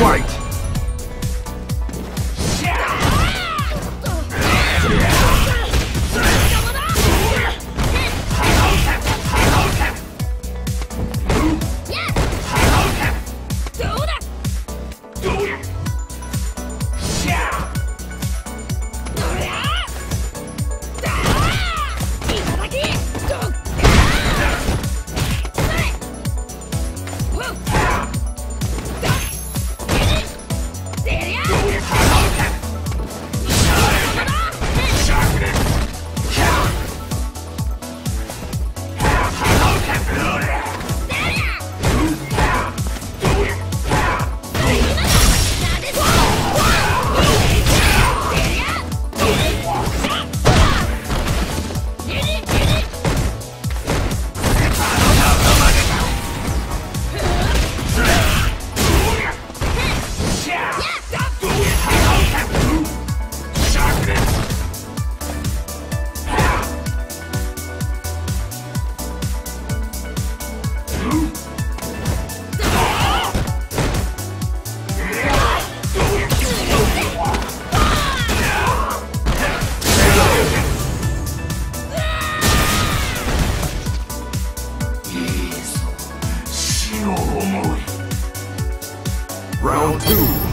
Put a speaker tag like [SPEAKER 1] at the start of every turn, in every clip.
[SPEAKER 1] Fight! Round two.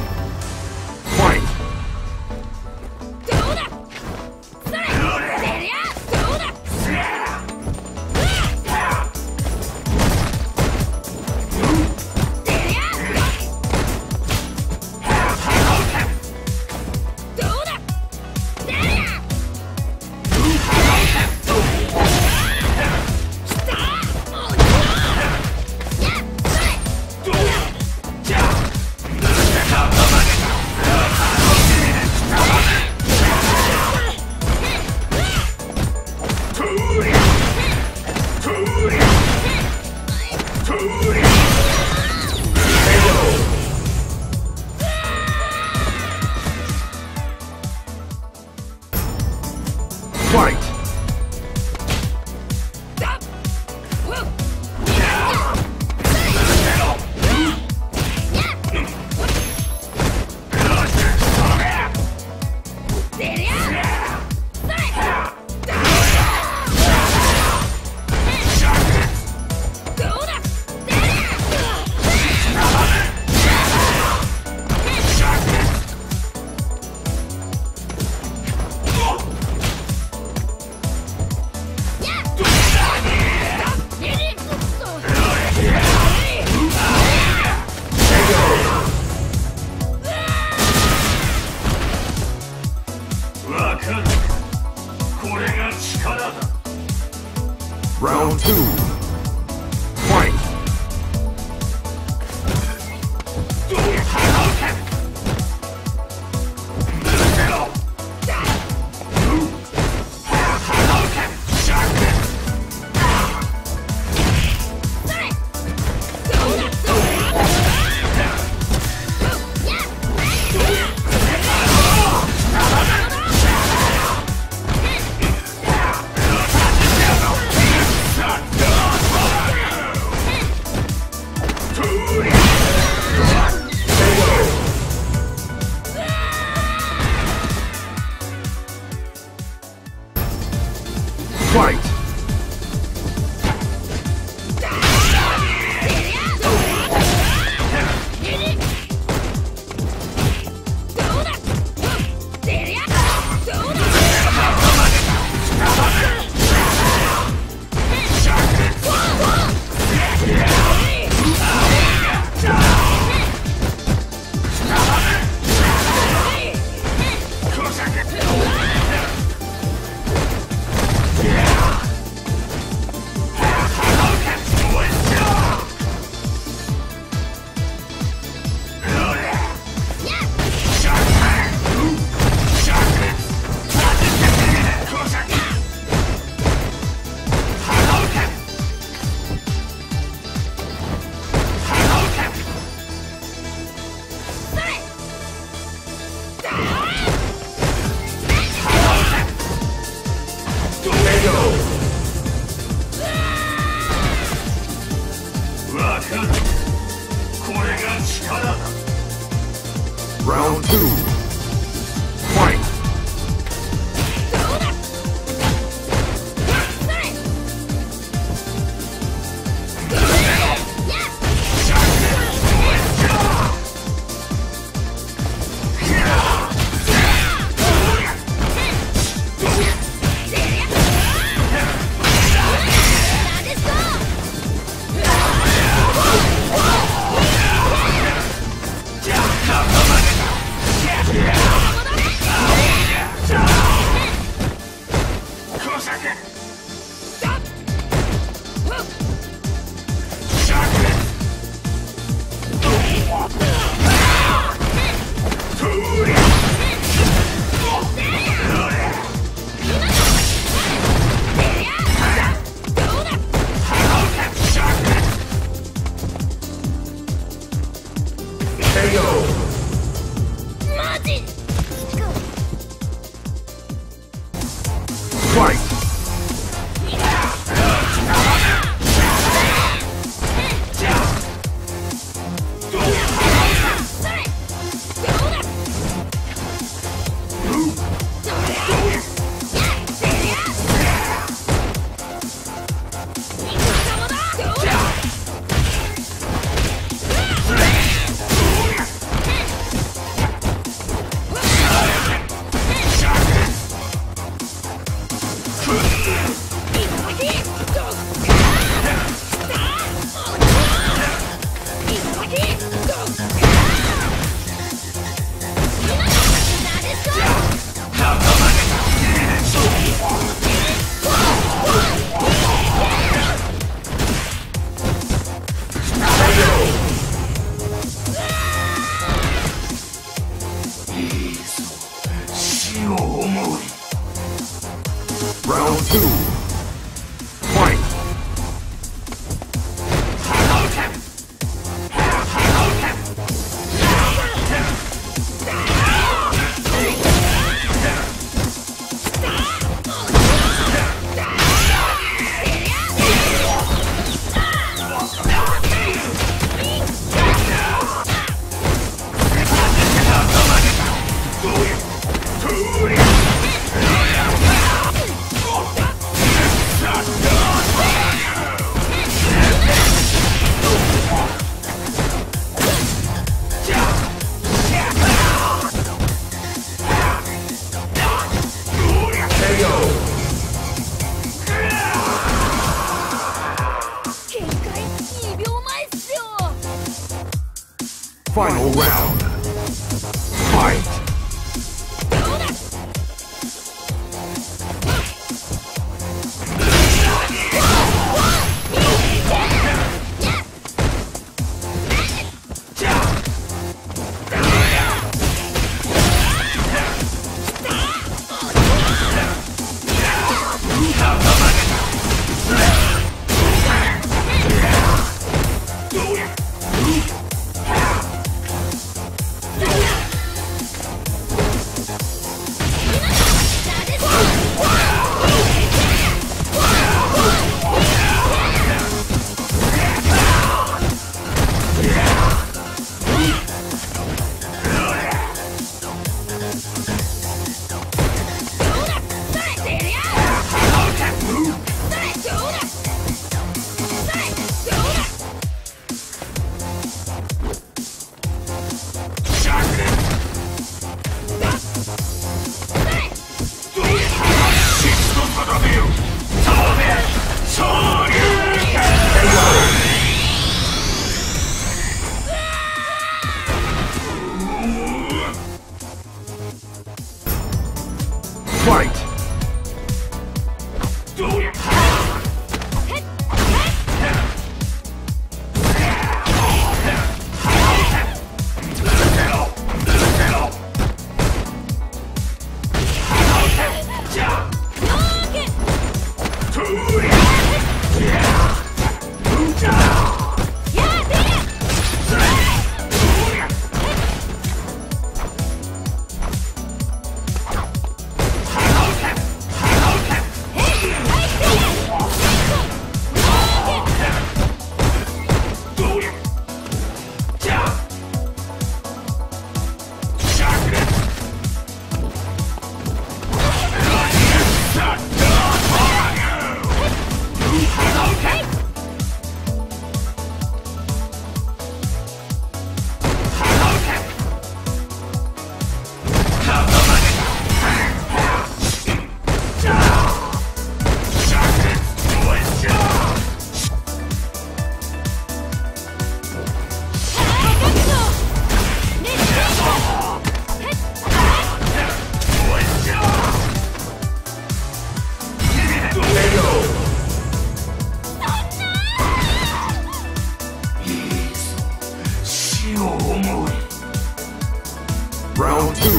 [SPEAKER 1] Round
[SPEAKER 2] 2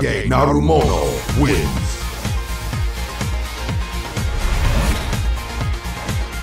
[SPEAKER 1] Kage Narumono wins.